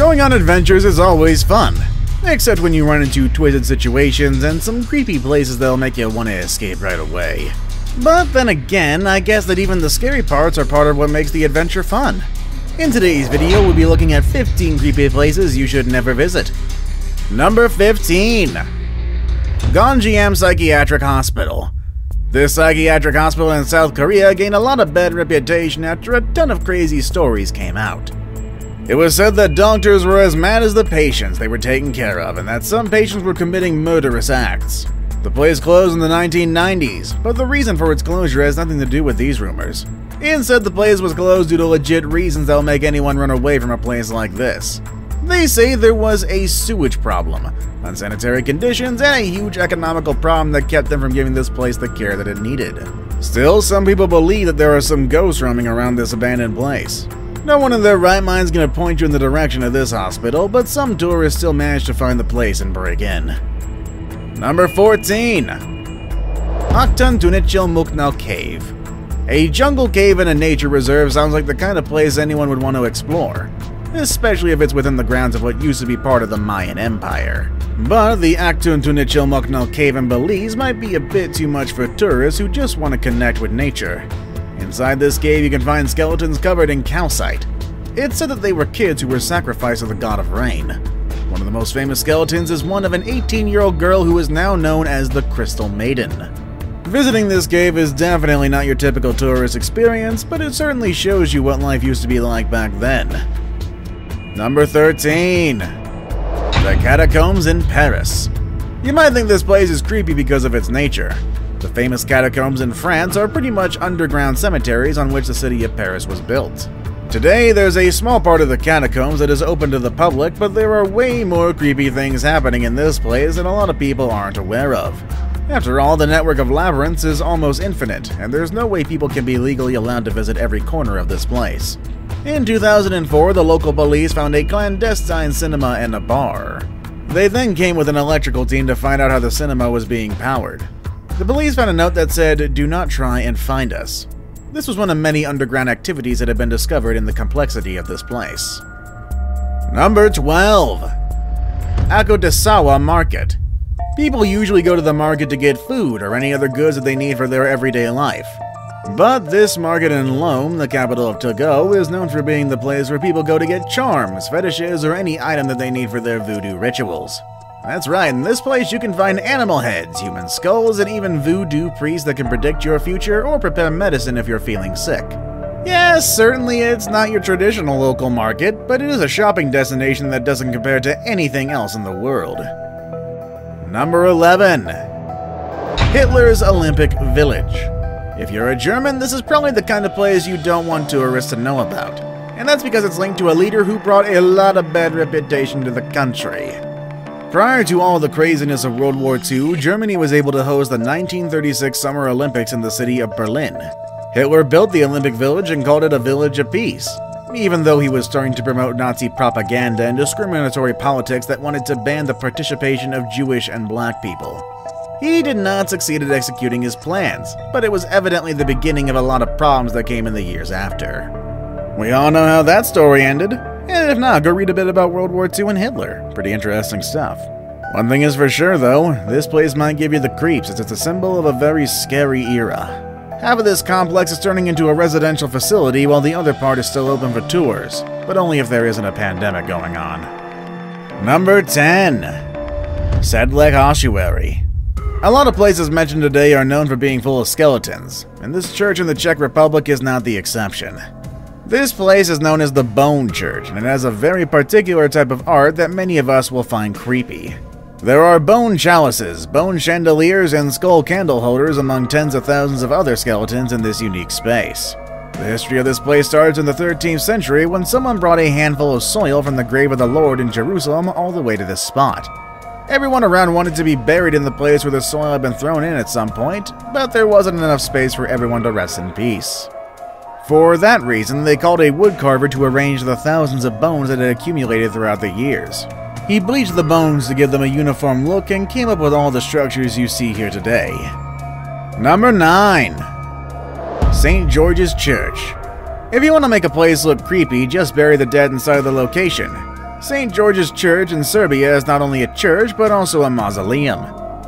Going on adventures is always fun, except when you run into twisted situations and some creepy places that'll make you want to escape right away. But then again, I guess that even the scary parts are part of what makes the adventure fun. In today's video, we'll be looking at 15 creepy places you should never visit. Number 15 Gonjiam Psychiatric Hospital. This psychiatric hospital in South Korea gained a lot of bad reputation after a ton of crazy stories came out. It was said that doctors were as mad as the patients they were taking care of, and that some patients were committing murderous acts. The place closed in the 1990s, but the reason for its closure has nothing to do with these rumors. Ian said the place was closed due to legit reasons that'll make anyone run away from a place like this. They say there was a sewage problem, unsanitary conditions, and a huge economical problem that kept them from giving this place the care that it needed. Still, some people believe that there are some ghosts roaming around this abandoned place. No one in their right mind is going to point you in the direction of this hospital, but some tourists still manage to find the place and break in. Number 14 Aktun Tunichil Muknal Cave. A jungle cave in a nature reserve sounds like the kind of place anyone would want to explore, especially if it's within the grounds of what used to be part of the Mayan Empire. But the Aktun Tunichil Muknal Cave in Belize might be a bit too much for tourists who just want to connect with nature. Inside this cave, you can find skeletons covered in calcite. It's said that they were kids who were sacrificed to the god of rain. One of the most famous skeletons is one of an 18 year old girl who is now known as the Crystal Maiden. Visiting this cave is definitely not your typical tourist experience, but it certainly shows you what life used to be like back then. Number 13 The Catacombs in Paris. You might think this place is creepy because of its nature. The famous catacombs in France are pretty much underground cemeteries on which the city of Paris was built. Today, there's a small part of the catacombs that is open to the public, but there are way more creepy things happening in this place that a lot of people aren't aware of. After all, the network of labyrinths is almost infinite, and there's no way people can be legally allowed to visit every corner of this place. In 2004, the local police found a clandestine cinema and a bar. They then came with an electrical team to find out how the cinema was being powered. The police found a note that said, Do not try and find us. This was one of many underground activities that had been discovered in the complexity of this place. Number 12 Akodessewa Market. People usually go to the market to get food or any other goods that they need for their everyday life. But this market in Lome, the capital of Togo, is known for being the place where people go to get charms, fetishes, or any item that they need for their voodoo rituals. That's right, in this place you can find animal heads, human skulls, and even voodoo priests that can predict your future or prepare medicine if you're feeling sick. Yes, certainly it's not your traditional local market, but it is a shopping destination that doesn't compare to anything else in the world. Number 11 Hitler's Olympic Village. If you're a German, this is probably the kind of place you don't want tourists to know about. And that's because it's linked to a leader who brought a lot of bad reputation to the country. Prior to all the craziness of World War II, Germany was able to host the 1936 Summer Olympics in the city of Berlin. Hitler built the Olympic Village and called it a village of peace, even though he was starting to promote Nazi propaganda and discriminatory politics that wanted to ban the participation of Jewish and black people. He did not succeed at executing his plans, but it was evidently the beginning of a lot of problems that came in the years after. We all know how that story ended. And if not, go read a bit about World War II and Hitler. Pretty interesting stuff. One thing is for sure, though, this place might give you the creeps as it's a symbol of a very scary era. Half of this complex is turning into a residential facility while the other part is still open for tours, but only if there isn't a pandemic going on. Number 10 Sedlec Ossuary. A lot of places mentioned today are known for being full of skeletons, and this church in the Czech Republic is not the exception. This place is known as the Bone Church, and it has a very particular type of art that many of us will find creepy. There are bone chalices, bone chandeliers, and skull candle holders among tens of thousands of other skeletons in this unique space. The history of this place starts in the 13th century when someone brought a handful of soil from the grave of the Lord in Jerusalem all the way to this spot. Everyone around wanted to be buried in the place where the soil had been thrown in at some point, but there wasn't enough space for everyone to rest in peace. For that reason, they called a woodcarver to arrange the thousands of bones that had accumulated throughout the years. He bleached the bones to give them a uniform look and came up with all the structures you see here today. Number 9 St. George's Church. If you want to make a place look creepy, just bury the dead inside of the location. St. George's Church in Serbia is not only a church, but also a mausoleum.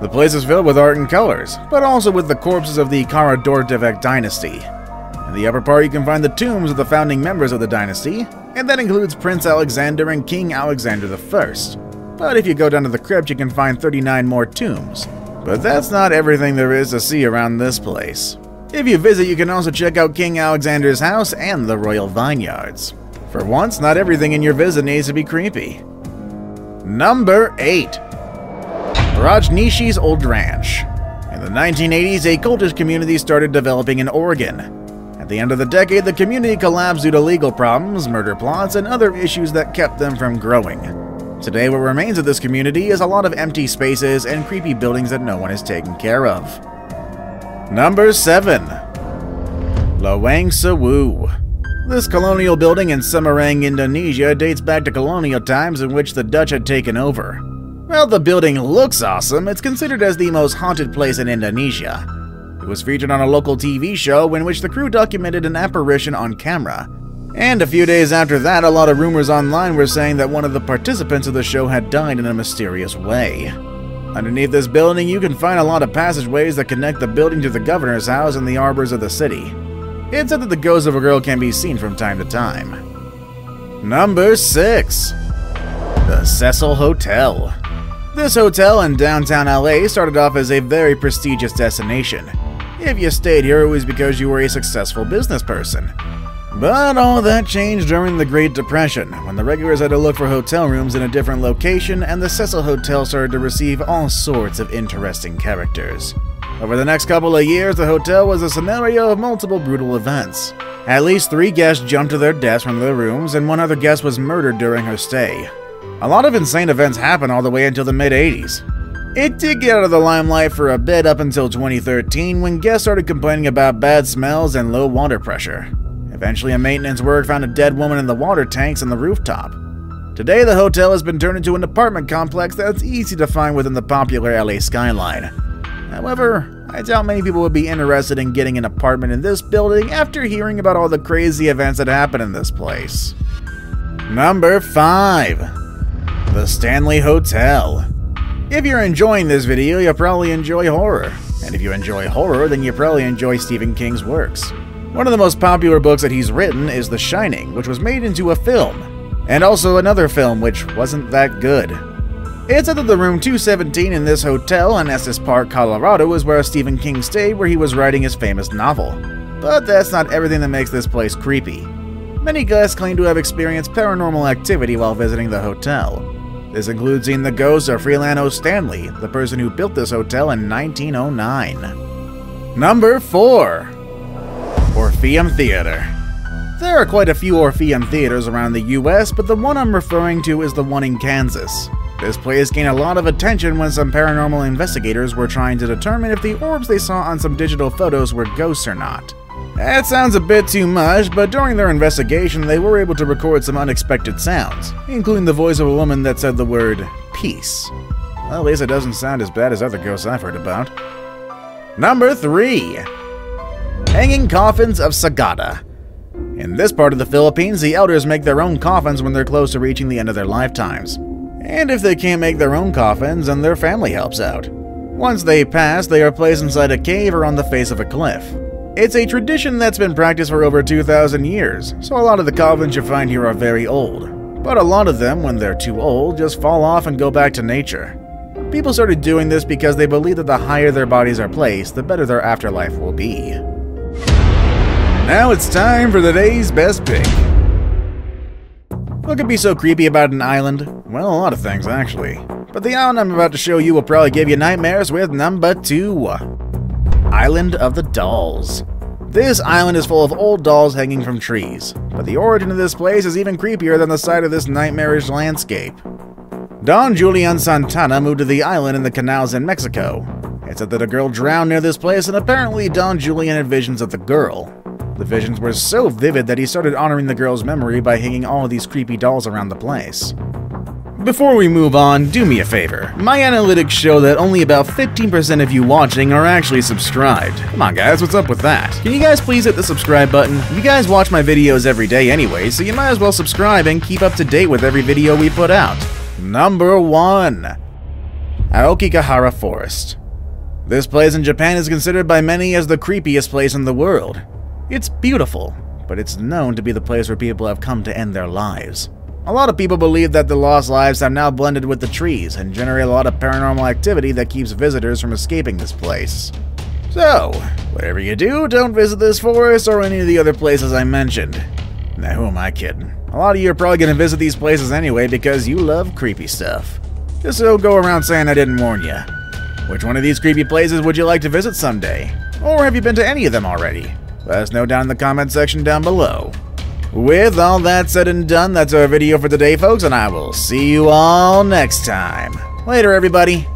The place is filled with art and colors, but also with the corpses of the Karađorđević dynasty. The upper part, you can find the tombs of the founding members of the dynasty, and that includes Prince Alexander and King Alexander I. But if you go down to the crypt, you can find 39 more tombs. But that's not everything there is to see around this place. If you visit, you can also check out King Alexander's house and the royal vineyards. For once, not everything in your visit needs to be creepy. Number 8 Rajneesh's Old Ranch. In the 1980s, a cultist community started developing in Oregon. At the end of the decade, the community collapsed due to legal problems, murder plots, and other issues that kept them from growing. Today, what remains of this community is a lot of empty spaces and creepy buildings that no one is taking care of. Number 7 Lawang Sewu. This colonial building in Semarang, Indonesia dates back to colonial times in which the Dutch had taken over. While the building looks awesome, it's considered as the most haunted place in Indonesia. It was featured on a local TV show in which the crew documented an apparition on camera. And a few days after that, a lot of rumors online were saying that one of the participants of the show had died in a mysterious way. Underneath this building, you can find a lot of passageways that connect the building to the governor's house and the arbors of the city. It's said that the ghost of a girl can be seen from time to time. Number 6 The Cecil Hotel. This hotel in downtown LA started off as a very prestigious destination. If you stayed here, it was because you were a successful business person. But all that changed during the Great Depression, when the regulars had to look for hotel rooms in a different location and the Cecil Hotel started to receive all sorts of interesting characters. Over the next couple of years, the hotel was a scenario of multiple brutal events. At least three guests jumped to their deaths from their rooms, and one other guest was murdered during her stay. A lot of insane events happened all the way until the mid 80s. It did get out of the limelight for a bit up until 2013 when guests started complaining about bad smells and low water pressure. Eventually, a maintenance worker found a dead woman in the water tanks on the rooftop. Today, the hotel has been turned into an apartment complex that's easy to find within the popular LA skyline. However, I doubt many people would be interested in getting an apartment in this building after hearing about all the crazy events that happen in this place. Number 5 the Stanley Hotel. If you're enjoying this video, you'll probably enjoy horror. And if you enjoy horror, then you probably enjoy Stephen King's works. One of the most popular books that he's written is The Shining, which was made into a film. And also another film which wasn't that good. It's that the room 217 in this hotel in Estes Park, Colorado is where Stephen King stayed where he was writing his famous novel. But that's not everything that makes this place creepy. Many guests claim to have experienced paranormal activity while visiting the hotel. This includes seeing the ghost of Freeland Stanley, the person who built this hotel in 1909. Number 4 Orpheum Theater. There are quite a few Orpheum theaters around the US, but the one I'm referring to is the one in Kansas. This place gained a lot of attention when some paranormal investigators were trying to determine if the orbs they saw on some digital photos were ghosts or not. That sounds a bit too much, but during their investigation, they were able to record some unexpected sounds, including the voice of a woman that said the word peace. Well, at least it doesn't sound as bad as other ghosts I've heard about. Number 3 Hanging Coffins of Sagada. In this part of the Philippines, the elders make their own coffins when they're close to reaching the end of their lifetimes. And if they can't make their own coffins, then their family helps out. Once they pass, they are placed inside a cave or on the face of a cliff. It's a tradition that's been practiced for over 2,000 years, so a lot of the coffins you find here are very old. But a lot of them, when they're too old, just fall off and go back to nature. People started doing this because they believe that the higher their bodies are placed, the better their afterlife will be. Now it's time for the day's best pick. What could be so creepy about an island? Well, a lot of things, actually. But the island I'm about to show you will probably give you nightmares with number 2. Island of the Dolls. This island is full of old dolls hanging from trees, but the origin of this place is even creepier than the sight of this nightmarish landscape. Don Julian Santana moved to the island in the canals in Mexico. It said that a girl drowned near this place, and apparently Don Julian had visions of the girl. The visions were so vivid that he started honoring the girl's memory by hanging all of these creepy dolls around the place. Before we move on, do me a favor. My analytics show that only about 15% of you watching are actually subscribed. Come on guys, what's up with that? Can you guys please hit the subscribe button? You guys watch my videos every day anyway, so you might as well subscribe and keep up to date with every video we put out. Number 1. Aokigahara Forest. This place in Japan is considered by many as the creepiest place in the world. It's beautiful, but it's known to be the place where people have come to end their lives. A lot of people believe that the lost lives have now blended with the trees and generate a lot of paranormal activity that keeps visitors from escaping this place. So, whatever you do, don't visit this forest or any of the other places I mentioned. Now, who am I kidding? A lot of you are probably going to visit these places anyway because you love creepy stuff. Just so go around saying I didn't warn you. Which one of these creepy places would you like to visit someday? Or have you been to any of them already? Let us know down in the comment section down below. With all that said and done, that's our video for today, folks, and I will see you all next time. Later, everybody.